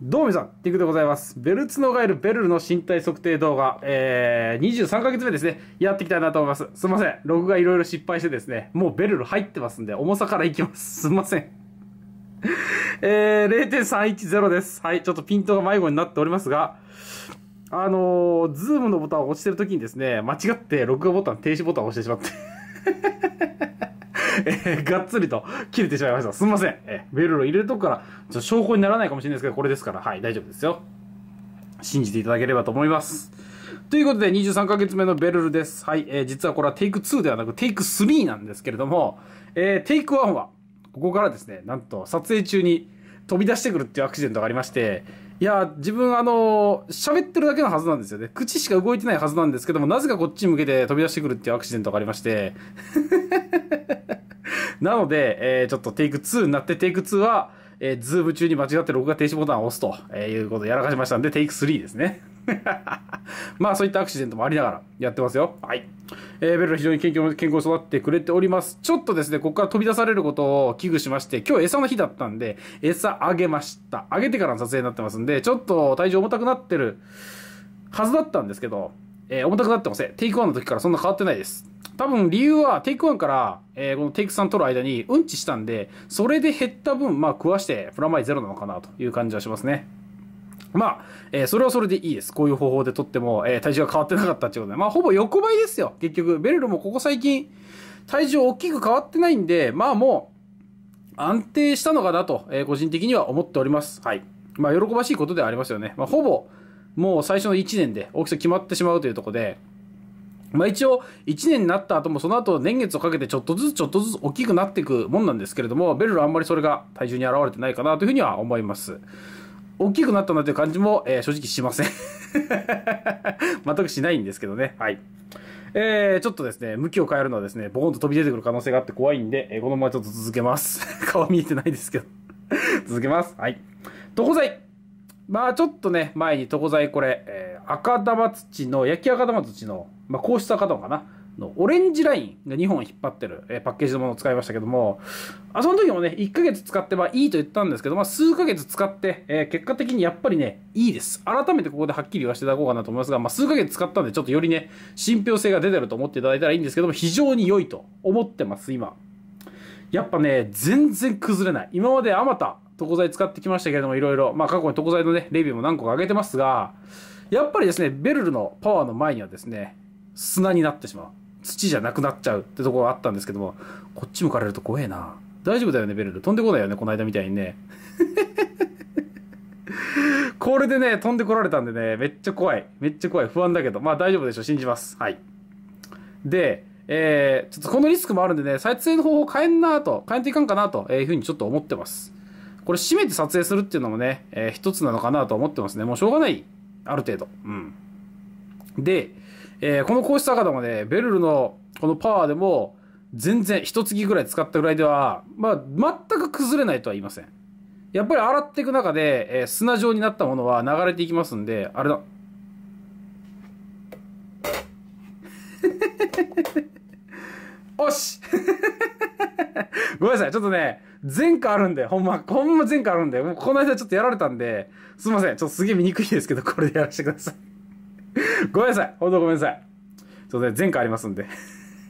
どうも皆さん、ティクでございます。ベルツノガエルベルルの身体測定動画、えー、23ヶ月目ですね、やっていきたいなと思います。すいません。録画いろいろ失敗してですね、もうベルル入ってますんで、重さからいきます。すいません。えー、0.310です。はい、ちょっとピントが迷子になっておりますが、あのー、ズームのボタンを押してる時にですね、間違って録画ボタン、停止ボタンを押してしまって。えー、がっつりと切れてしまいました。すみません。えー、ベルル入れるとこから、ちょっと証拠にならないかもしれないですけど、これですから、はい、大丈夫ですよ。信じていただければと思います。ということで、23ヶ月目のベルルです。はい、えー、実はこれはテイク2ではなく、テイク3なんですけれども、えー、テイク1は、ここからですね、なんと、撮影中に飛び出してくるっていうアクシデントがありまして、いや、自分あの、喋ってるだけのはずなんですよね。口しか動いてないはずなんですけども、なぜかこっちに向けて飛び出してくるっていうアクシデントがありまして、なので、えー、ちょっとテイク2になって、テイク2は、えー、ズーム中に間違って録画停止ボタンを押すと、えー、いうことをやらかしましたんで、テイク3ですね。まあ、そういったアクシデントもありながらやってますよ。はい。えー、ベル非常に健康健康育ってくれております。ちょっとですね、ここから飛び出されることを危惧しまして、今日餌の日だったんで、餌あげました。あげてからの撮影になってますんで、ちょっと体重重たくなってるはずだったんですけど、えー、重たくなってません。テイク1の時からそんな変わってないです。多分理由はテイク1から、えー、このテイク3取る間にうんちしたんで、それで減った分、まあ食わしてプラマイゼロなのかなという感じはしますね。まあ、えー、それはそれでいいです。こういう方法で取っても、えー、体重が変わってなかったっていうことで。まあ、ほぼ横ばいですよ。結局、ベルルもここ最近、体重大きく変わってないんで、まあもう、安定したのかなと、えー、個人的には思っております。はい。まあ、喜ばしいことではありますよね。まあ、ほぼ、もう最初の1年で大きさ決まってしまうというところで、まあ一応、1年になった後もその後年月をかけてちょっとずつちょっとずつ大きくなっていくもんなんですけれども、ベルルあんまりそれが体重に現れてないかなというふうには思います。大きくなったなという感じも、えー、正直しません。全くしないんですけどね。はい。えー、ちょっとですね、向きを変えるのはですね、ボコンと飛び出てくる可能性があって怖いんで、えー、このままちょっと続けます。顔見えてないですけど。続けます。はい。床材。まあちょっとね、前に床材これ、えー、赤玉土の、焼き赤玉土の、まあこうした赤玉かな？のオレンジラインが2本引っ張ってる、え、パッケージのものを使いましたけども、あその時もね、1ヶ月使ってばいいと言ったんですけど、まあ数ヶ月使って、えー、結果的にやっぱりね、いいです。改めてここではっきり言わせていただこうかなと思いますが、まあ数ヶ月使ったんでちょっとよりね、信憑性が出てると思っていただいたらいいんですけども、非常に良いと思ってます、今。やっぱね、全然崩れない。今まであまた床材使ってきましたけれども、いろいろ、まあ過去に床材のね、レビューも何個か上げてますが、やっぱりですね、ベルルのパワーの前にはですね、砂になってしまう。土じゃなくなっちゃうってとこがあったんですけども、こっち向かれると怖えな。大丈夫だよね、ベルル。飛んでこないよね、この間みたいにね。これでね、飛んでこられたんでね、めっちゃ怖い。めっちゃ怖い。不安だけど、まあ大丈夫でしょ、信じます。はい。で、えー、ちょっとこのリスクもあるんでね、撮影の方法変えんなと、変えていかんかなというふうにちょっと思ってます。これ閉めて撮影するっていうのもね、えー、一つなのかなと思ってますね。もうしょうがない。ある程度。うん。で、えー、この硬質赤玉ね、ベルルのこのパワーでも、全然一月ぐらい使ったぐらいでは、まあ、全く崩れないとは言いません。やっぱり洗っていく中で、えー、砂状になったものは流れていきますんで、あれだ。おし ごめんなさい。ちょっとね、前科あるんで、ほんま、ほんま前科あるんで、もうこの間ちょっとやられたんで、すいません。ちょっとすげえ見にくいですけど、これでやらせてください。ごめんなさい。ほんとごめんなさい。ちょっとね、前科ありますんで。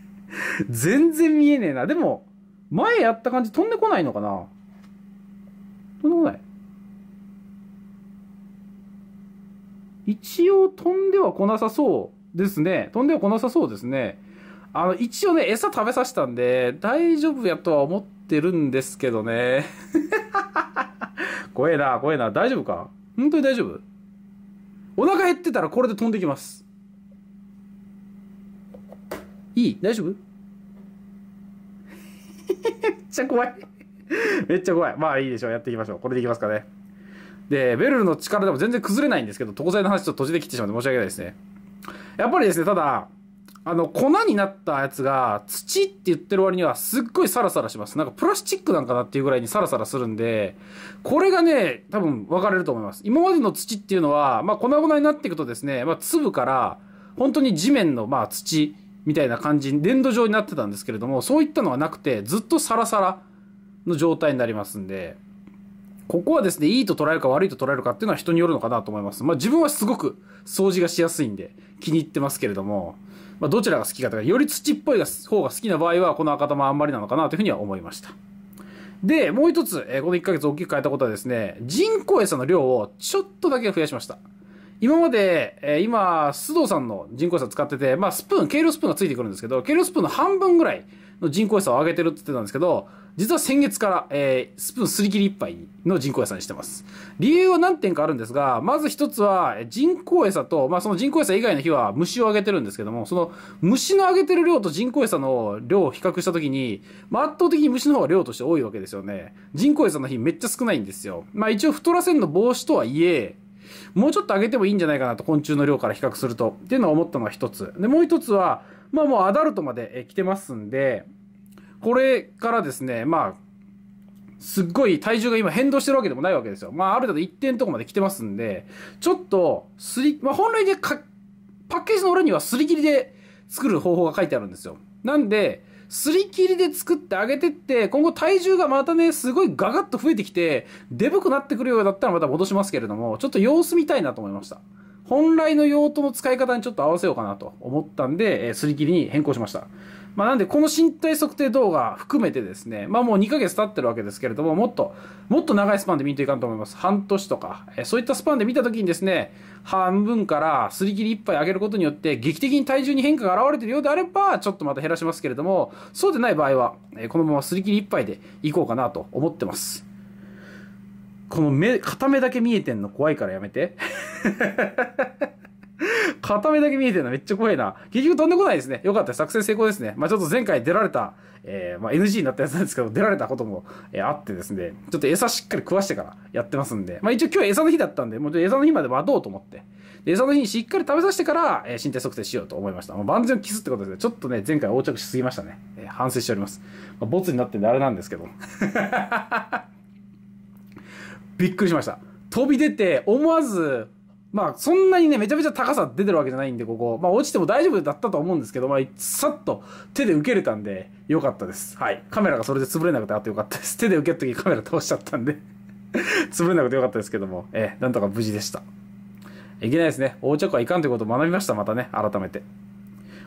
全然見えねえな。でも、前やった感じ飛んでこないのかな飛んでこない一応飛んでは来なさそうですね。飛んでは来なさそうですね。あの、一応ね、餌食べさせたんで、大丈夫やとは思ってるんですけどね。怖えな、怖えな。大丈夫か？本当に大丈夫？お腹減ってたらこれで飛んできます。いい？大丈夫？めっちゃ怖い。めっちゃ怖い。まあいいでしょう。やっていきましょう。これでいきますかね。で、ベルルの力でも全然崩れないんですけど、床材の話ちょっと途中で切ってしまって申し訳ないですね。やっぱりですね、ただ、あの、粉になったやつが、土って言ってる割にはすっごいサラサラします。なんかプラスチックなんかなっていうぐらいにサラサラするんで、これがね、多分分かれると思います。今までの土っていうのは、まあ粉々になっていくとですね、まあ粒から、本当に地面のまあ土みたいな感じ、粘土状になってたんですけれども、そういったのはなくて、ずっとサラサラの状態になりますんで、ここはですね、いいと捉えるか悪いと捉えるかっていうのは人によるのかなと思います。まあ自分はすごく掃除がしやすいんで気に入ってますけれども、まあどちらが好きかとか、より土っぽい方が好きな場合はこの赤玉あんまりなのかなというふうには思いました。で、もう一つ、えー、この1ヶ月大きく変えたことはですね、人工餌の量をちょっとだけ増やしました。今まで、えー、今、須藤さんの人工餌使ってて、まあスプーン、計量スプーンがついてくるんですけど、計量スプーンの半分ぐらいの人工餌を上げてるって言ってたんですけど、実は先月から、えー、スプーンすり切り1杯の人工餌にしてます。理由は何点かあるんですが、まず一つは人工餌と、まあその人工餌以外の日は虫をあげてるんですけども、その虫のあげてる量と人工餌の量を比較したときに、まあ圧倒的に虫の方が量として多いわけですよね。人工餌の日めっちゃ少ないんですよ。まあ一応太らせんの防止とはいえ、もうちょっと上げてもいいんじゃないかなと、昆虫の量から比較すると。っていうのを思ったのが一つ。で、もう一つは、まあもうアダルトまで来てますんで、これからですね、まあ、すっごい体重が今変動してるわけでもないわけですよ。まあ、ある程度一定のとこまで来てますんで、ちょっと、すり、まあ、本来でかパッケージの裏にはすり切りで作る方法が書いてあるんですよ。なんで、すり切りで作ってあげてって、今後体重がまたね、すごいガガッと増えてきて、デブくなってくるようだったらまた戻しますけれども、ちょっと様子見たいなと思いました。本来の用途の使い方にちょっと合わせようかなと思ったんで、えー、すり切りに変更しました。まあ、なんで、この身体測定動画含めてですね、まあもう2ヶ月経ってるわけですけれども、もっと、もっと長いスパンで見ていかんと思います。半年とか、えそういったスパンで見たときにですね、半分からすり切り1杯上げることによって、劇的に体重に変化が現れてるようであれば、ちょっとまた減らしますけれども、そうでない場合は、えこのまますり切り1杯でいこうかなと思ってます。この目、片目だけ見えてんの怖いからやめて。片目だけ見えてるのめっちゃ怖いな。結局飛んでこないですね。よかった。作戦成功ですね。まあちょっと前回出られた、えー、まあ NG になったやつなんですけど、出られたことも、えー、あってですね、ちょっと餌しっかり食わしてからやってますんで、まあ一応今日は餌の日だったんで、もうちょっと餌の日まで待とうと思って、で餌の日にしっかり食べさせてから、えー、身体測定しようと思いました。まあ、万全を期すってことですね。ちょっとね、前回横着しすぎましたね。えー、反省しております。まあ、ボツになってんであれなんですけど。びっくりしました。飛び出て、思わず、まあ、そんなにね、めちゃめちゃ高さ出てるわけじゃないんで、ここ。まあ、落ちても大丈夫だったと思うんですけど、まあ、さっと手で受けれたんで、よかったです。はい。カメラがそれで潰れなくてあってよかったです。手で受けるときカメラ倒しちゃったんで 潰れなくてよかったですけども、えー、なんとか無事でした。いけないですね。横着はいかんということを学びました、またね、改めて。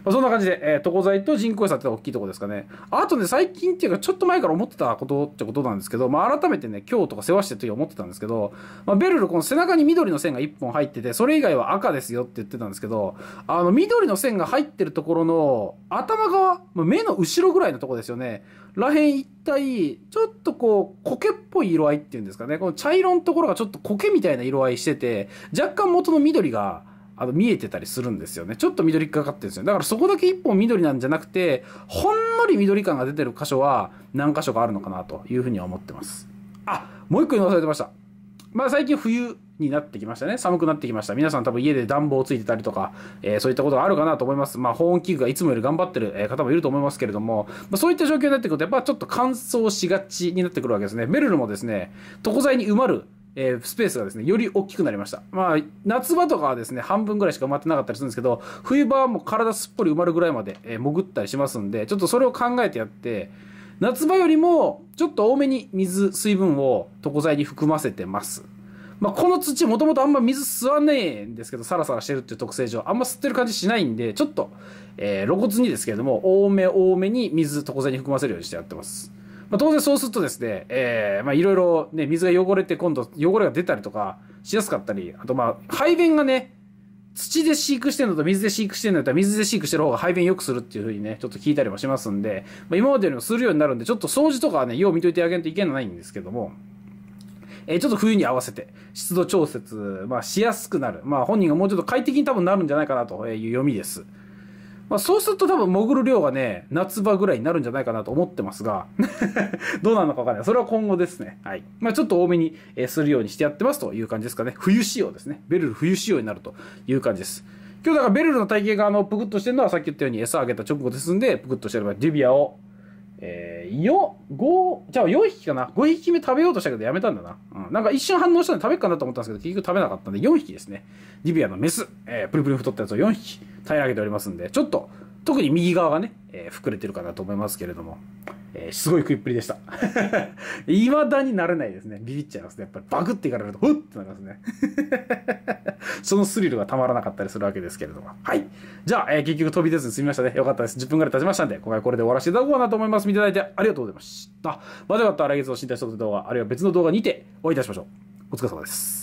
まあ、そんな感じで、えー、床材と人工餌って大きいとこですかね。あとね、最近っていうか、ちょっと前から思ってたことってことなんですけど、まあ、改めてね、今日とか世話してる時思ってたんですけど、まあ、ベルルこの背中に緑の線が1本入ってて、それ以外は赤ですよって言ってたんですけど、あの、緑の線が入ってるところの頭側、目の後ろぐらいのとこですよね。らへん一体、ちょっとこう、苔っぽい色合いっていうんですかね。この茶色のところがちょっと苔みたいな色合いしてて、若干元の緑が、あの見えてたりするんですよね。ちょっと緑がかってるんですよ。だからそこだけ一本緑なんじゃなくて、ほんのり緑感が出てる箇所は何箇所かあるのかなというふうには思ってます。あ、もう一個言わされてました。まあ最近冬になってきましたね。寒くなってきました。皆さん多分家で暖房ついてたりとか、えー、そういったことがあるかなと思います。まあ保温器具がいつもより頑張ってる方もいると思いますけれども、まあ、そういった状況になってくると、やっぱちょっと乾燥しがちになってくるわけですね。メルルもですね、床材に埋まるえー、スペースがですね、より大きくなりました。まあ、夏場とかはですね、半分ぐらいしか埋まってなかったりするんですけど、冬場はもう体すっぽり埋まるぐらいまで、えー、潜ったりしますんで、ちょっとそれを考えてやって、夏場よりもちょっと多めに水、水分を床材に含ませてます。まあ、この土もともとあんま水吸わねえんですけど、サラサラしてるっていう特性上、あんま吸ってる感じしないんで、ちょっと、えー、露骨にですけれども、多め多めに水、床材に含ませるようにしてやってます。まあ、当然そうするとですね、えー、まあいろいろね、水が汚れて今度汚れが出たりとかしやすかったり、あとまあ排便がね、土で飼育してるのと水で飼育してるのだったら水で飼育してる方が排便良くするっていう風にね、ちょっと聞いたりもしますんで、まあ、今までよりもするようになるんで、ちょっと掃除とかはね、よう見といてあげんといけないんですけども、えー、ちょっと冬に合わせて湿度調節、まあしやすくなる。まあ本人がもうちょっと快適に多分なるんじゃないかなという読みです。まあ、そうすると多分潜る量がね、夏場ぐらいになるんじゃないかなと思ってますが どうなのかわかんない。それは今後ですね。はい。まあ、ちょっと多めに、するようにしてやってますという感じですかね。冬仕様ですね。ベルル冬仕様になるという感じです。今日だからベルルの体型があの、ぷくっとしてるのはさっき言ったように餌あげた直後ですんで、ぷくっとしてればデュビアを、えー、よ、五、じゃあ4匹かな ?5 匹目食べようとしたけどやめたんだな。うん。なんか一瞬反応したんで食べっかなと思ったんですけど、結局食べなかったんで4匹ですね。ディビアのメス、えー、プルプル太ったやつを4匹平らげておりますんで、ちょっと、特に右側がね、えー、膨れてるかなと思いますけれども、えー、すごい食いっぷりでした。未だになれないですね。ビビっちゃいますね。やっぱりバグっていかれると、ふっってなりますね。そのスリルがたまらなかったりするわけですけれども。はい。じゃあ、えー、結局飛び出ずに済みましたね。よかったです。10分くらい経ちましたんで、今回これで終わらせていただこうかなと思います。見ていただいてありがとうございました。またよかったら来月の新体操動画、あるいは別の動画にてお会いいたしましょう。お疲れ様です。